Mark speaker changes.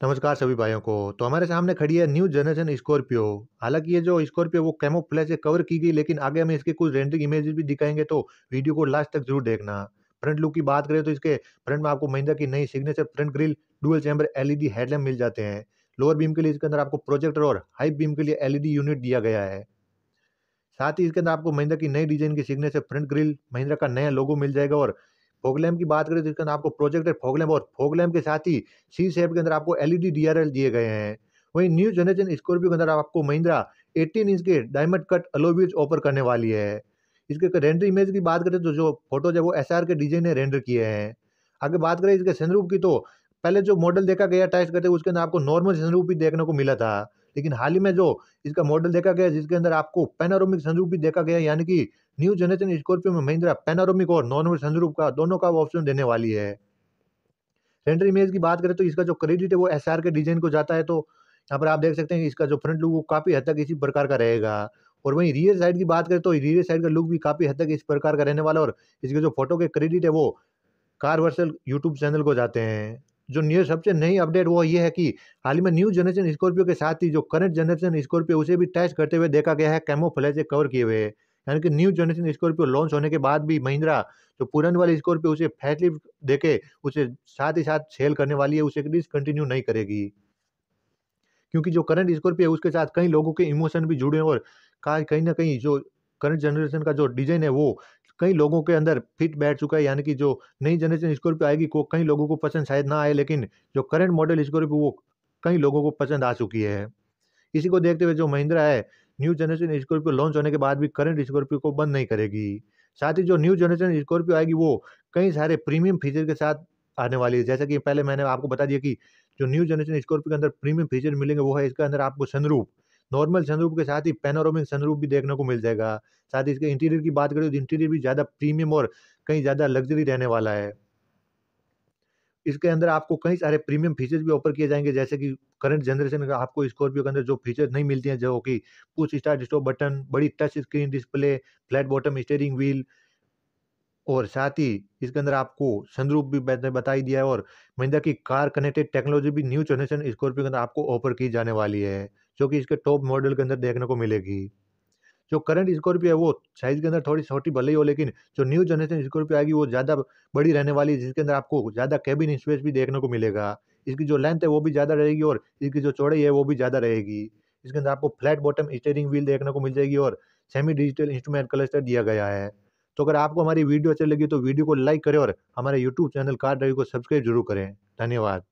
Speaker 1: नमस्कार सभी भाइयों को। तो हमारे सामने खड़ी है न्यू जनरेशन स्कॉर्पियो। हालाँकि ये जो स्कॉर्पियो वो कैमोफ्लेज से कवर की गई, लेकिन आगे हमें इसके कुछ रेंडरिंग इमेजेस भी दिखाएँगे तो वीडियो को लास्ट तक ज़रूर देखना। फ्रंट लुक की बात करें तो इसके फ्रंट में आपको महिंद्रा की नई signature front grill dual chamber LED headlamp मिल जाते हैं। लोअर बीम के लिए इसके अंदर आपको प्रोजेक्टर और हाई बीम के लिए एलईडी यूनिट दिया गया है। साथ ही इसके अंदर आपको महिंद्रा की नई डिज़ाइन की सिग्नेचर फ्रंट ग्रिल महिंद्रा का नया लोगो मिल जाएगा और फोग लैम्प की बात करें तो इसके अंदर आपको प्रोजेक्टर फोग लैम्प और फोग लैम्प के साथ ही सी शेप के अंदर आपको एलईडी डीआरएल दिए गए हैं। वहीं न्यू जनरेशन स्कॉर्पियो के अंदर आपको महिंद्रा 18 इंच के डायमंड कट अलोवीज ऑफ़र करने वाली है। इसके रेंडर इमेज की बात करें तो जो फ़ोटोज़ है वो एसआर के डिज़ाइन ने रेंडर किए हैं। आगे बात करें इसके सनरूप की तो पहले जो मॉडल देखा गया टेस्ट करते उसके अंदर आपको नॉर्मल सनरूप भी देखने को मिला था। लेकिन हाल ही में जो इसका मॉडल देखा गया, जिसके अंदर आपको पेनारोमिक सनरूप भी देखा गया, यानी कि न्यू जनरेशन स्कॉर्पियो में महिंद्रा पेनारोमिक और नॉर्मल सनरूप का दोनों का ऑप्शन देने वाली है। रेंडर इमेज की बात करें तो इसका जो क्रेडिट है वो एसआर के डिज़ाइन को जाता है तो यहाँ पर आप देख सकते हैं इसका जो फ्रंट लुक वो काफ़ी हद तक इसी प्रकार का रहेगा। और वहीं रियर साइड की बात करें तो रियर साइड का लुक भी काफ़ी हद तक इस प्रकार का रहने वाला और इसके जो फ़ोटो के क्रेडिट है वो कार वर्सल यूट्यूब चैनल को जाते हैं। जो न्यू सबसे नई अपडेट वो ये है कि हाल ही में न्यू जनरेशन स्कॉर्पियो के साथ ही जो करंट जनरेशन स्कॉर्पियो उसे भी टेस्ट करते हुए देखा गया है कैमो फ्लैश से कवर किए हुए यानी कि न्यू जनरेशन स्कॉर्पियो लॉन्च होने के बाद भी महिंद्रा जो पुराने वाली स्कॉर्पियो उसे फैसलिफ्ट देके उसे साथ ही साथ सेल करने वाली है, उसे डिसकंटिन्यू नहीं करेगी। क्योंकि जो करंट स्कॉर्पियो है, उसके साथ कई लोगों के इमोशन भी जुड़े हैं और कहीं ना कहीं जो करंट जनरेशन का जो डिज़ाइन है, वो कई लोगों के अंदर फिट बैठ चुका है, यानी कि जो नई जनरेशन स्कॉर्पियो आएगी कई लोगों को पसंद शायद ना आए, लेकिन जो करंट मॉडल स्कॉर्पियो, वो कई लोगों को पसंद आ चुकी है। इसी को देखते हुए जो महिंद्रा है न्यू जनरेशन स्कॉर्पियो लॉन्च होने के बाद भी करंट स्कॉर्पियो को बंद नहीं करेगी। साथ ही जो न्यू जनरेशन स्कॉर्पियो आएगी, वो कई सारे प्रीमियम फीचर के साथ आने वाली है। जैसा कि पहले मैंने आपको बता दिया कि जो न्यू जनरेशन स्कॉर्पियो के अंदर प्रीमियम फीचर मिलेंगे, वो है इसके अंदर आपको सनरूफ नॉर्मल सनरूफ के साथ ही पैनोरामिक सनरूफ भी देखने को मिल जाएगा। साथ ही इसके इंटीरियर की बात करें तो इंटीरियर भी ज़्यादा प्रीमियम और कहीं ज़्यादा लग्जरी रहने वाला है। इसके अंदर आपको कई सारे प्रीमियम फीचर्स भी ऑफ़र किए जाएँगे, जैसे कि करंट जनरेशन का आपको स्कॉर्पियो के अंदर जो फीचर नहीं मिलती हैं, जो कि पुश स्टार्ट स्टॉप बटन बड़ी touch screen display flat bottom steering wheel और साथ ही इसके अंदर आपको संदरूप भी बताई दिया है और महिंद्रा की कार कनेक्टेड टेक्नोलॉजी भी न्यू जनरेशन स्कॉर्पियो के अंदर आपको ऑफ़र की जाने वाली है, जो कि इसके टॉप मॉडल के अंदर देखने को मिलेगी। जो करंट स्कॉर्पियो है वो साइज़ के अंदर थोड़ी छोटी भले ही हो, लेकिन जो न्यू जनरेशन स्कॉर्पियो आएगी वो ज़्यादा बड़ी रहने वाली है, जिसके अंदर आपको ज़्यादा कैबिन स्पेस भी देखने को मिलेगा। इसकी जो लेंथ है वो भी ज़्यादा रहेगी और इसकी जो चौड़ाई है वो भी ज़्यादा रहेगी। इसके अंदर आपको फ्लैट बॉटम स्टेयरिंग व्हील देखने को मिल जाएगी और सेमी डिजिटल इंस्ट्रूमेंट क्लस्टर दिया गया है। तो अगर आपको हमारी वीडियो अच्छी लगी तो वीडियो को लाइक करें और हमारे यूट्यूब चैनल कार ड्राइव को सब्सक्राइब ज़रूर करें। धन्यवाद।